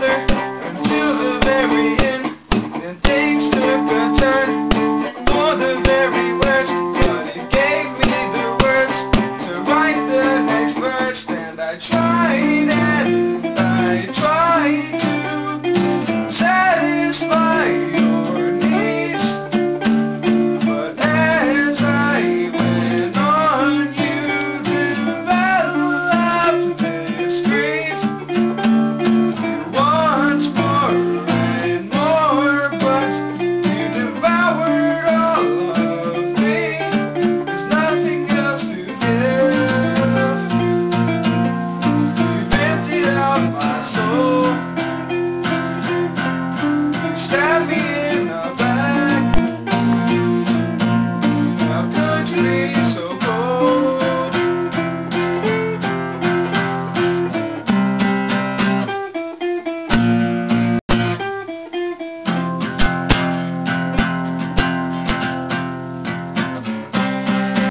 together.